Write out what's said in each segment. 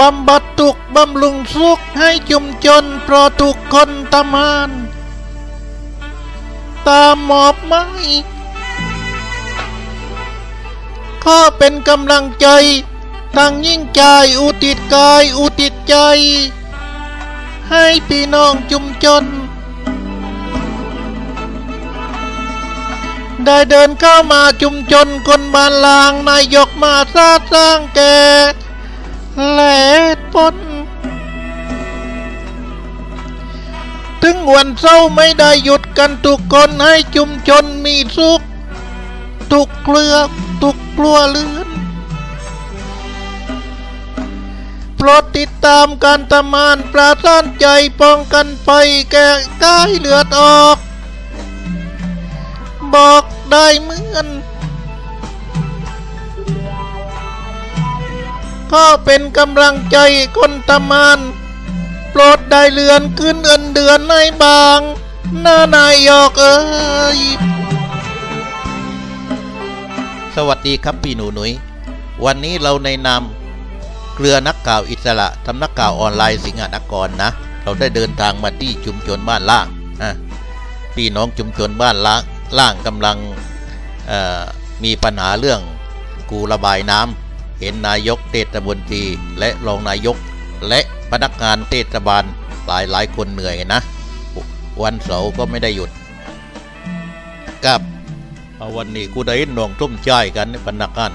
บำบัดทุกบำรุงสุขให้ชุมชนเพราะทุกคนทำงานตามหมอบไม้ข้อเป็นกำลังใจทั้งยิ่งใจอุทิศกายอุทิศใจ ให้พี่น้องชุมชน ได้เดินเข้ามาชุมชนคนบ้านลางนายกมาสร้างสร้างแก่แหลปนถึงวันเศร้าไม่ได้หยุดกันทุกคนให้ชุมชนมีสุข ทุกเครือทุกครัวเรือนโปรดติดตามการทำงานประสานใจป้องกันไฟแก่กายเลือดออก บอกได้เหมือน ก็เป็นกำลังใจคนทำงานโปรดได้เลือนขึ้นเอินเดือนในบางหน้านายยอกเอ้ยสวัสดีครับพี่หนูหนุยวันนี้เราในนามเครือนักข่าวอิสระสำนักข่าวออนไลน์สิงหนครนะ เราได้เดินทางมาที่ชุมชนบ้านล่างอะพี่น้องชุมชนบ้านล่าง ล่างกำลังมีปัญหาเรื่องกูระบายน้ำเห็นนายกเทศมนตรีและรองนายก และพนักงานเทศบาลหลายหลายคนเหนื่อยนะ วันเสาร์ก็ไม่ได้หยุดกับวันนี้กูได้หนองทุ่มใจกันในพนักงาน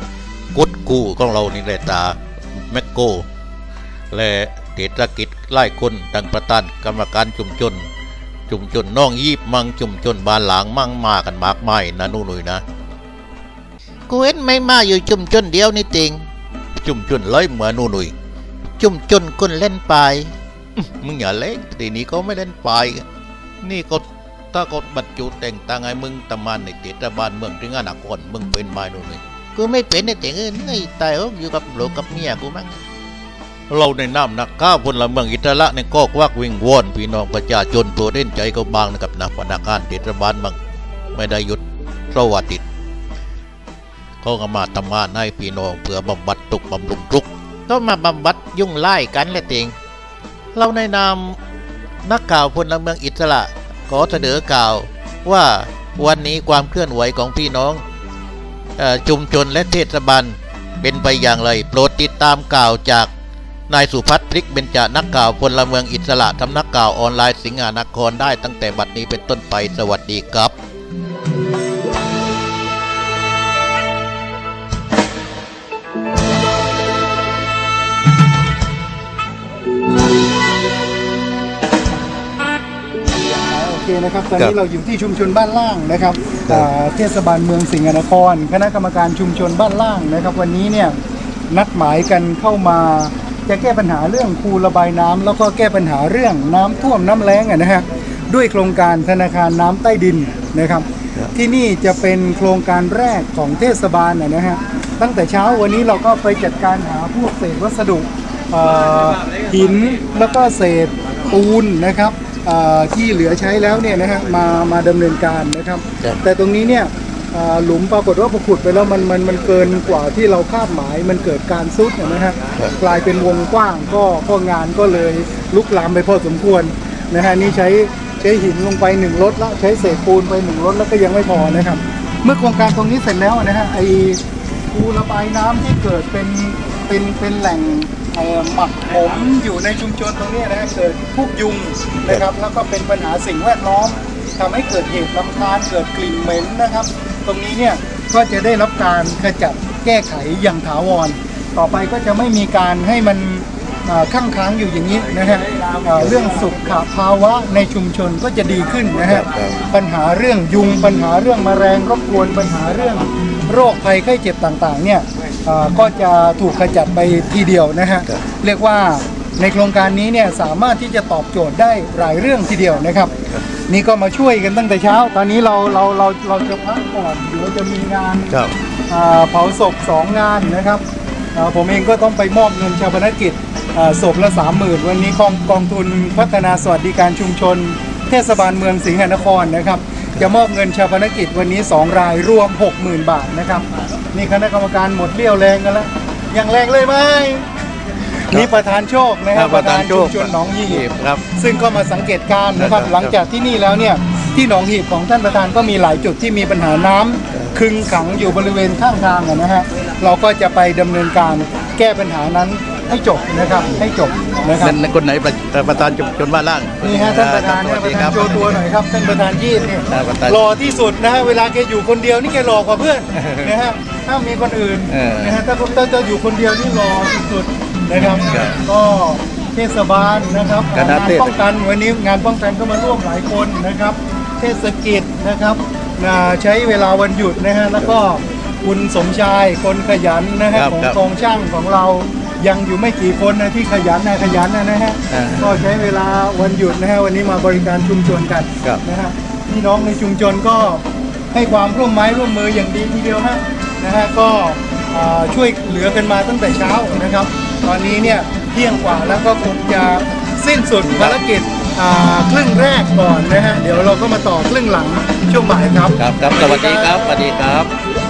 กุดกู้ของเรานี่แหละตาแมกโก และเทศกิจไล่คนดังประธานกรรมการชุมชน ชุมชนน้องยีบมังชุมชนบ้านหลางมั่งมากันมากมายนะนู่นนุยนะกูเห็นไม่มาอยู่ชุมชนเดียวนี่ติงชุมชนเลยเหมือนนู่นนุยชุมชนคนเล่นปลายมึงอย่าเล่นทีนี้เขาไม่เล่นไปนนี่ก็ถ้าเขาบรรจุแต่งตั้งไอ้มึงตำมานในเทศบาลเมืองถึงอนาคตมึงเป็นมานู่นนุยกูไม่เป็นไอ้ติงเอ้ยไอ้ตายอกอยู่กับโลกกับเมียกูมั้ง เราในน้ำนักข้าวพลเมืองอิตาละในก็ควักวิ่งวอนพี่น้องประชาชนตัวเล่นใจเขาบางนะครับนะพนักงานเทศบาลบางไม่ได้หยุดสวัสดิตเขาก็มาทำงานให้พี่น้องเพื่อบำบัดทุกบำรุงทุกก็มาบำบัดยุ่งไล่กันแหละติงเราในนามนักข่าวพลเมืองอิสระขอเสนอข่าวว่าวันนี้ความเคลื่อนไหวของพี่น้องชุมชนและเทศบาลเป็นไปอย่างไร โปรดติดตามข่าวจาก นายสุพัฒน์พริกเบญจนักข่าวพลเมืองอิสระทำนักข่าวออนไลน์สิงหานครได้ตั้งแต่บัดนี้เป็นต้นไปสวัสดีครับโอเคนะครับตอนนี้เราอยู่ที่ชุมชนบ้านล่างนะครับอ่าเทศบาลเมืองสิงห์นคร คณะกรรมการชุมชนบ้านล่างนะครับ วันนี้เนี่ยนัดหมายกันเข้ามา จะแก้ปัญหาเรื่องคูระบายน้ำแล้วก็แก้ปัญหาเรื่องน้ำท่วมน้ำแล้งอะนะฮะด้วยโครงการธนาคารน้ำใต้ดินนะครับ ที่นี่จะเป็นโครงการแรกของเทศบาลอะนะฮะตั้งแต่เช้าวันนี้เราก็ไปจัดการหาพวกเศษวัสดุเอ่อหินแล้วก็เศษปูนนะครับเอ่อที่เหลือใช้แล้วเนี่ยนะฮะมามาดำเนินการนะครับครับแต่ตรงนี้เนี่ยเอ่อ หลุมปรากฏว่าพอขุดไปแล้วมันมันมันเกินกว่าที่เราคาดหมาย มันเกิดการซุดเนี่ยนะฮะกลายเป็นวงกว้างก็ก็งานก็เลยลุกลามไปพอสมควรนะฮะนี่ใช้ใช้หินลงไปหนึ่งรถแล้วใช้เศษปูนไปหนึ่งรถแล้วก็ยังไม่พอนะครับ เมื่อโครงการตรงนี้เสร็จแล้วนะฮะไอคูระบายน้ำที่เกิดเป็นเป็นเป็นแหล่งเอ่อหมักหมมอยู่ในชุมชนตรงนี้นะฮะเกิดพวกยุงนะครับ แล้วก็เป็นปัญหาสิ่งแวดล้อมทำให้เกิดเหตุลำคาญเกิดกลิ่นเหม็นนะครับ ตรงนี้เนี่ยก็จะได้รับการขจัดแก้ไขอย่างถาวร ต่อไปก็จะไม่มีการให้มันเอ่อข้างค้างอยู่อย่างนี้นะฮะเอ่อเรื่องสุขภาวะในชุมชนก็จะดีขึ้นนะฮะปัญหาเรื่องยุงปัญหาเรื่องแมลงรบกวนปัญหาเรื่องโรคภัยไข้เจ็บต่างๆเนี่ยเอ่อก็จะถูกขจัดไปทีเดียวนะฮะเรียกว่า ในโครงการนี้เนี่ยสามารถที่จะตอบโจทย์ได้หลายเรื่องทีเดียวนะครับ นี่ก็มาช่วยกันตั้งแต่เช้า ตอนนี้เราเราเราเราจะพักก่อนเดี๋ยวจะมีงานครับอ่าเผาศพสองงานนะครับอ่าผมเองก็ต้องไปมอบเงินชาปนกิจอ่าศพละสามหมื่นวันนี้กองกองทุนพัฒนาสวัสดิการชุมชน เทศบาลเมืองสิงห์นครนะครับ จะมอบเงินชาปนกิจวันนี้ 2 รายรวม 60,000 บาทนะครับนี่คณะกรรมการหมดเรี่ยวแรงกันแล้วยังแรงเลยไหม นี่ประธานโชคนะครับประธานโชคชุมชนหนองยีครับซึ่งก็มาสังเกตการณ์นะครับครับหลังจากที่นี่แล้วเนี่ยที่หนองหีบของท่านประธานก็มีหลายจุดที่มีปัญหาน้ำคึงขังอยู่บริเวณข้างทางอะนะฮะเราก็จะไปดำเนินการแก้ปัญหานั้นให้จบนะครับให้จบนะครับนั่นคนไหนประประธานชุมชนบ้านล่างนี่ฮะท่านประธานสเนี่ยวัสปดีระคธารันบโชว์ตัวหน่อยครับท่านประธานยีดเนี่ยครับประธานหล่อที่สุดนะฮะเวลาแกอยู่คนเดียวนี่แกหล่อกว่าเพื่อนนะฮะถ้ามีคนอื่นเออนะฮะถ้าถ้าจะอยู่คนเดียวนี่หล่อสุดๆ นะครับครับก็เทศบาลนะครับคณะงานเทศ ป้องกันวันนี้งานป้องกันก็มาร่วมหลายคนนะครับ เทศกิจนะครับอ่าใช้เวลาวันหยุดนะฮะแล้วก็คุณสมชายคนขยันนะฮะครับของครับกองช่างของเรายังอยู่ไม่กี่คนนะที่ขยันนะขยันนะนะฮะอ่าก็ใช้เวลาวันหยุดนะฮะวันนี้มาบริการชุมชนกันครับ นะฮะพี่น้องในชุมชนก็ให้ความร่วมไม้ร่วมมืออย่างดีทีเดียวฮะนะฮะก็อ่าช่วยเหลือกันมาตั้งแต่เช้านะครับ ตอนนี้เนี่ยเที่ยงกว่าแล้วก็คงจะสิ้นสุดภารกิจอ่าครึ่งแรกก่อนนะฮะ เดี๋ยวเราก็มาต่อครึ่งหลังช่วงบ่ายครับ ครับครับสวัสดีครับสวัสดีครับ